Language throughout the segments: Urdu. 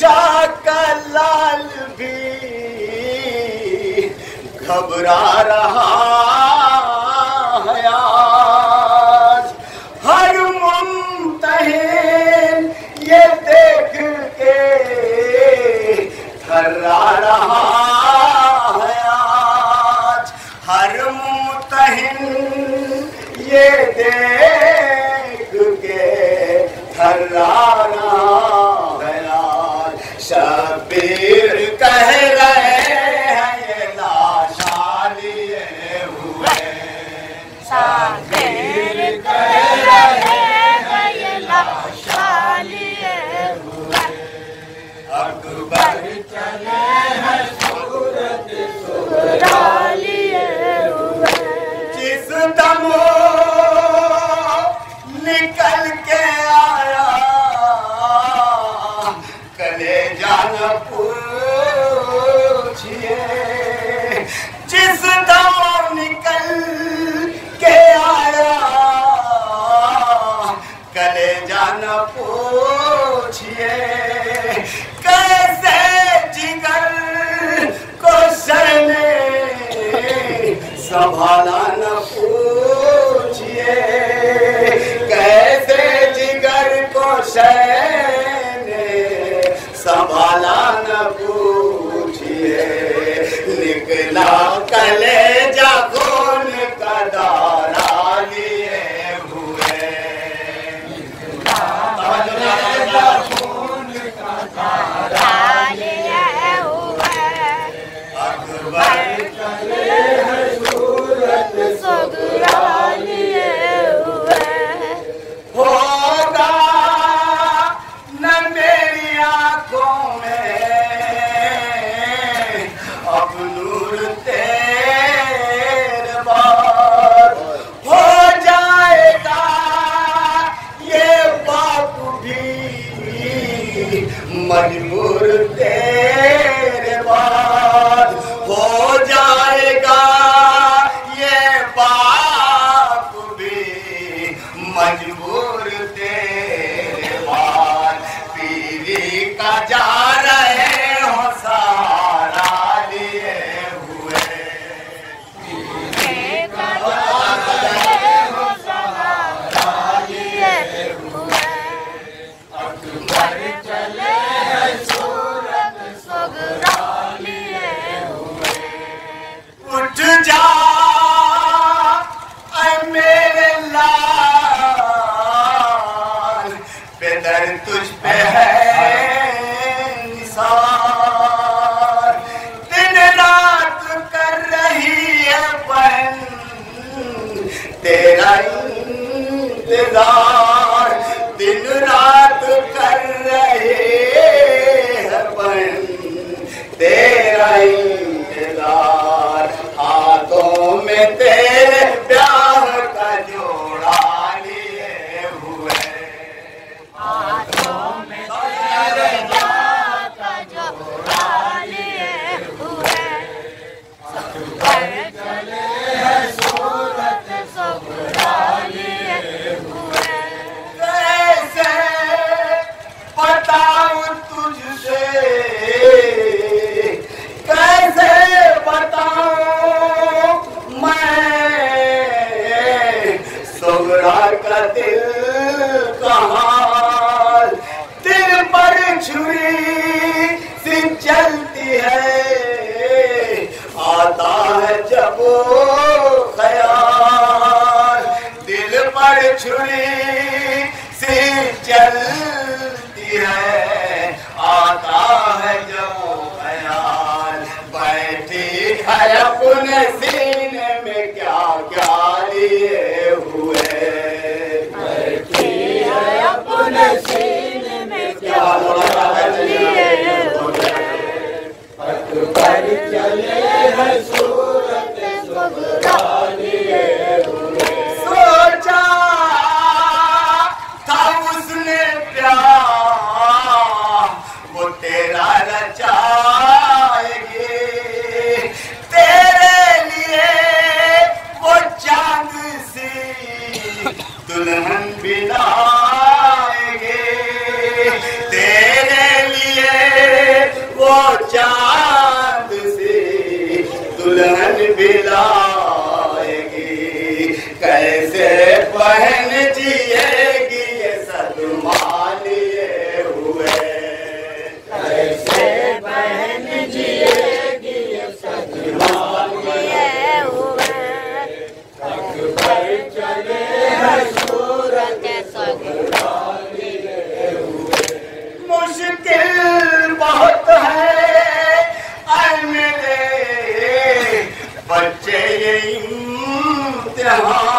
شاہ کا لال بھی گھبرا رہا ہے آج۔ ہر ممتہین یہ دیکھ کے تھرا رہا ہے آج۔ ہر ممتہین یہ دیکھ سبھالا نہ پوچھئے کیسے جگر کو شینے سبھالا نہ پوچھئے نکلا کلے در تجھ پہ ہے نثار دن رات کر رہی ہے پن تیرا انتظار چلتی ہے آتا ہے جب خیال۔ بیٹھی ہے اپنے سینے میں کیا کیا لیے ہوئے۔ بیٹھی ہے میں کیا صورت بارات سے دلہن بلائے گی، کیسے پہن جیے گی یہ صدمہ لیے ہوئے۔ کیسے پہن جیے گی یہ صدمہ لیے ہوئے۔ اکبر چلے حضور کے صدمہ لیے ہوئے۔ مشکل بہت ہے Pode em um.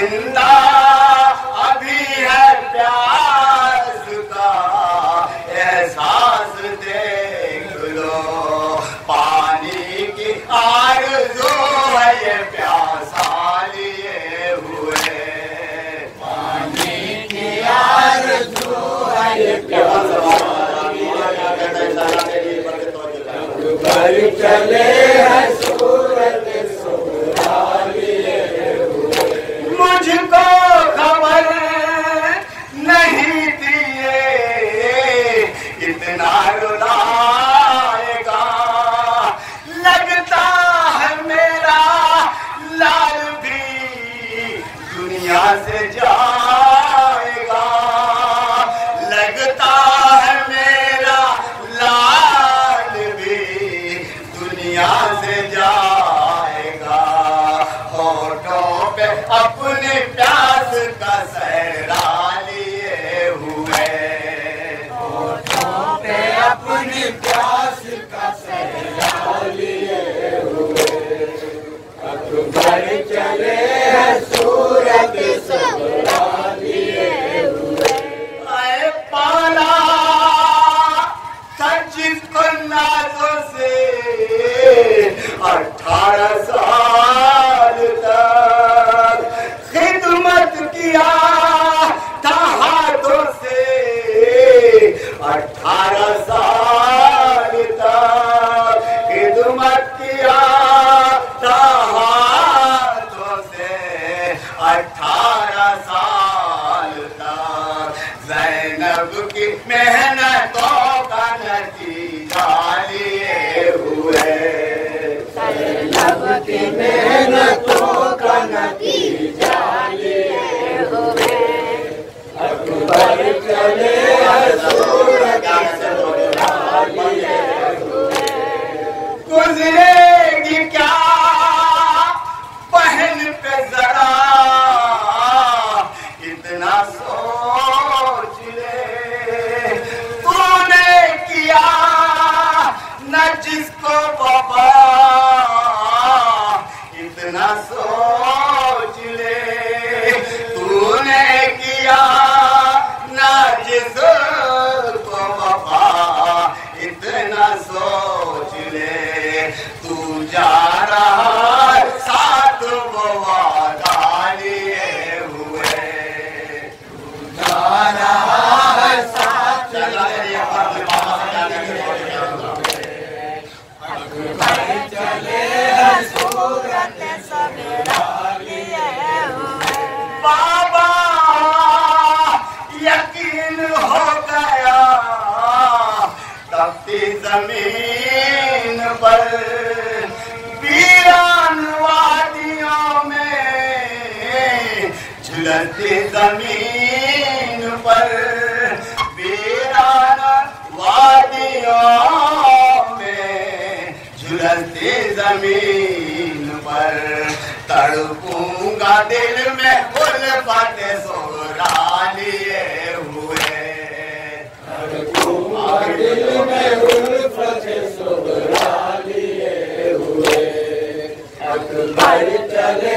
زندہ ابھی ہے پیاس کا احساس دیکھ لو۔ پانی کی آرزو ہے یہ ہوئے۔ پانی کی آرزو ہے یہ چلے لگتا ہے میرا لال بھی دنیا سے جائے گا۔ ہوٹوں پہ اپنے پیاس کا سہرا لیے ہوئے۔ ہوٹوں پہ اپنی پیاس کا سہرا لیے ہوئے۔ اب گھر چلے سورج اٹھارہ سال زمین پر ویران وادیوں میں جھلتی زمین دل میں گل پت سورا لیے ہوئے دل میں لیے ہوئے اکبر چلے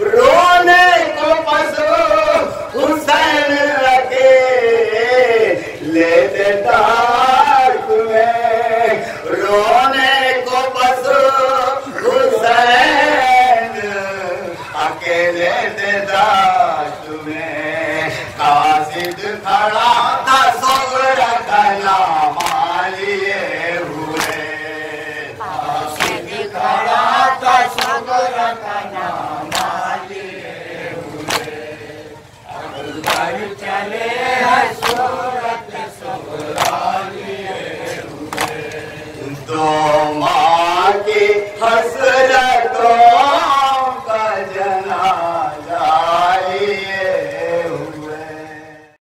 ஒரு